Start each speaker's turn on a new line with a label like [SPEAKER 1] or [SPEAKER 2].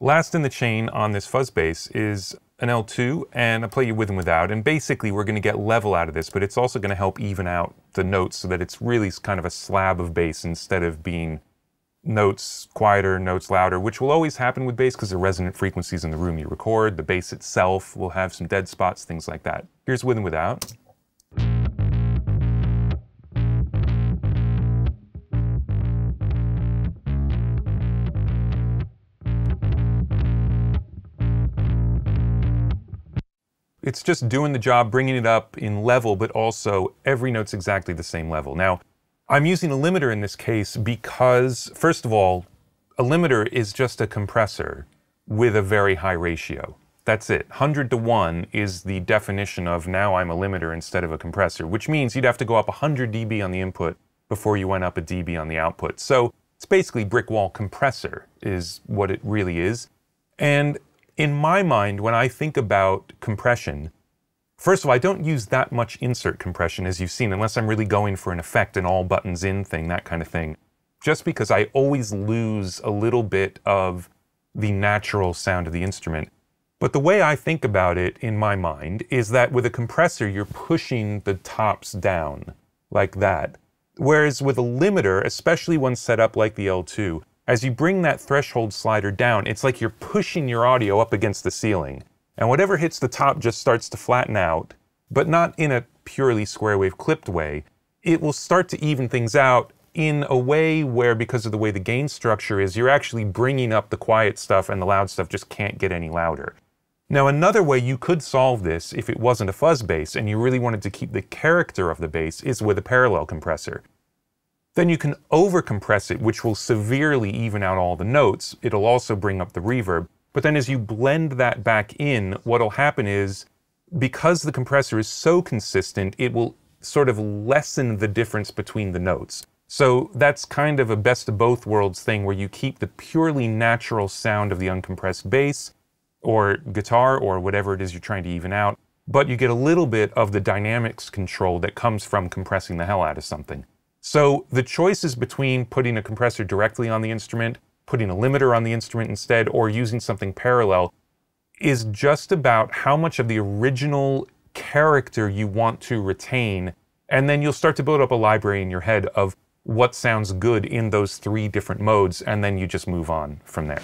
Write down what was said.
[SPEAKER 1] Last in the chain on this fuzz bass is an L2 and a play you with and without. And basically we're gonna get level out of this, but it's also gonna help even out the notes so that it's really kind of a slab of bass instead of being notes quieter, notes louder, which will always happen with bass because the resonant frequencies in the room you record. The bass itself will have some dead spots, things like that. Here's with and without. It's just doing the job, bringing it up in level, but also every note's exactly the same level. Now, I'm using a limiter in this case because, first of all, a limiter is just a compressor with a very high ratio. That's it. 100 to 1 is the definition of now I'm a limiter instead of a compressor, which means you'd have to go up 100 dB on the input before you went up a dB on the output. So it's basically brick wall compressor is what it really is. And in my mind, when I think about compression, first of all, I don't use that much insert compression as you've seen, unless I'm really going for an effect, an all buttons in thing, that kind of thing. Just because I always lose a little bit of the natural sound of the instrument. But the way I think about it in my mind is that with a compressor, you're pushing the tops down like that. Whereas with a limiter, especially one set up like the L2, as you bring that threshold slider down, it's like you're pushing your audio up against the ceiling. And whatever hits the top just starts to flatten out, but not in a purely square wave clipped way. It will start to even things out in a way where, because of the way the gain structure is, you're actually bringing up the quiet stuff and the loud stuff just can't get any louder. Now, another way you could solve this if it wasn't a fuzz bass and you really wanted to keep the character of the bass is with a parallel compressor. Then you can overcompress it, which will severely even out all the notes. It'll also bring up the reverb. But then as you blend that back in, what'll happen is, because the compressor is so consistent, it will sort of lessen the difference between the notes. So that's kind of a best of both worlds thing where you keep the purely natural sound of the uncompressed bass or guitar or whatever it is you're trying to even out, but you get a little bit of the dynamics control that comes from compressing the hell out of something. So the choice is between putting a compressor directly on the instrument, putting a limiter on the instrument instead, or using something parallel is just about how much of the original character you want to retain. And then you'll start to build up a library in your head of what sounds good in those three different modes, and then you just move on from there.